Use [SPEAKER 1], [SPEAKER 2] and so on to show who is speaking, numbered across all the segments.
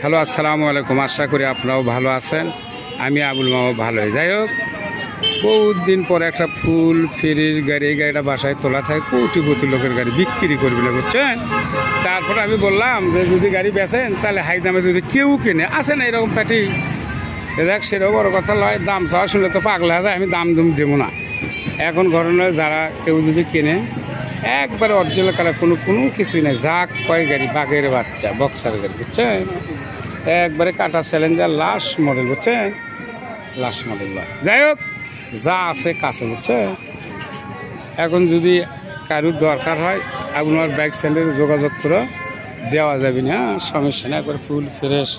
[SPEAKER 1] Hello, আসসালামু আলাইকুম। আশা করি আপনারাও ভালো আছেন। আমি আবুল মামা ভালো যাই হোক, বহুত দিন পরে একটা ফুল ফেরির গাড়ি গাড়িটা বাসায় তোলা থাকে কোটি কোটি লোকের গাড়ি বিক্রি করবি না, বুঝছেন? তারপরে আমি বললাম যে, যদি গাড়ি বেচেন, তাহলে হাই দামে যদি কেউ কেনে আসে না এরকম পার্টি দেখ, সেটাও বড় কথা নয় দাম চাওয়া শুনলে তো পাগলা যায়, আমি দাম দুম দেবো না। এখন ঘটনা যারা কেউ যদি কিনে একবারে অরিজিনাল কালার কোনো কোনো কিছুই নাই। যাক, কয় গাড়ি? বাঘের বাচ্চা বক্সার গাড়ি, বুঝছেন? একবারে কাটা স্যালেঞ্জার লাস্ট মডেল বুঝছেন? লাস্ট মডেল নয় যাই হোক, যা আছে কাছে বুঝছে এখন যদি কারুর দরকার হয়, আপনার ব্যাগ স্যান্ডেল যোগাযোগ করে দেওয়া যাবে না হ্যাঁ? সমস্যা না একবার ফুল ফ্রেশ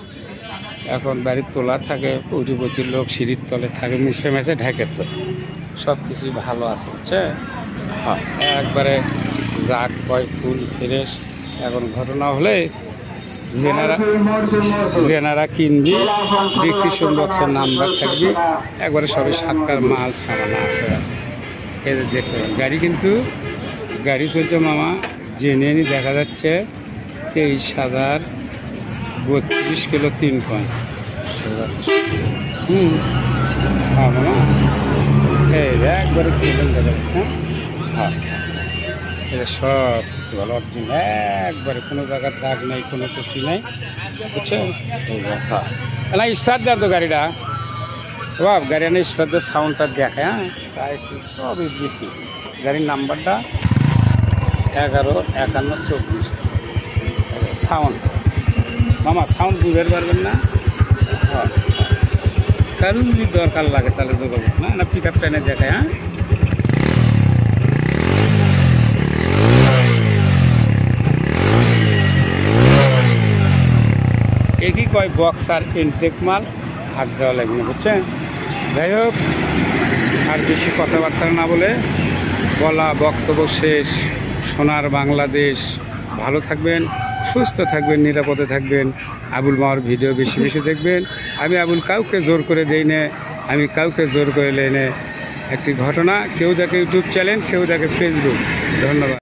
[SPEAKER 1] এখন বাড়ির তোলা থাকে উঠি প্রচুর লোক, সিঁড়ির তলে থাকে মুছে মেছে ঢেকে তো সব কিছুই ভালো আছে বুঝছে একবারে জাক কয় ফুল ফ্রেশ। এখন ঘটনা হলে জেনারা জেনারা কিনবি ডিসিশন বক্সের নাম্বার থাকবি। একবারে সবই সাতকার মাল সামানা আছে। এদের দেখতে গাড়ি কিন্তু গাড়ি চলছে মামা, জেনে নি দেখা যাচ্ছে তেইশ হাজার বত্রিশ কিলো তিন পয়েন্ট হুম। হ্যাঁ মামা। এই একবারে কিনবেন দেখা যাচ্ছে হ্যাঁ। এটা সব কিছু ভালো অর্জুন একবারে কোনো জায়গার দাগ নেই, কোনো কিছু নেই হ্যাঁ না স্টার্ট দেয় তো গাড়িটা। বাব গাড়ি না স্টার্ট দিয়ে সাউন্ডটা দেখে হ্যাঁ? তাই একটু সবই দিচ্ছি গাড়ির নাম্বারটা এগারো, একান্ন, চব্বিশ। সাউন্ড মামা সাউন্ড বুঝতে পারবেন না? হ্যাঁ। কারণ যদি দরকার লাগে, তাহলে যোগাযোগ, না? না পিক আপ ট্রেনে দেখায় হ্যাঁ? একই কয় বক্স আর ইনটেক মাল হাত দেওয়া লাগবে, বুঝছেন? যাই হোক, আর বেশি কথাবার্তা না বলে বলা বক্তব্য শেষ। সোনার বাংলাদেশ। ভালো থাকবেন, সুস্থ থাকবেন, নিরাপদে থাকবেন। আবুল মার ভিডিও বেশি বেশি দেখবেন। আমি আবুল কাউকে জোর করে দেই না, আমি কাউকে জোর করে লেই না। একটি ঘটনা, কেউ দেখে ইউটিউব চ্যানেল কেউ দেখে ফেসবুক ধন্যবাদ।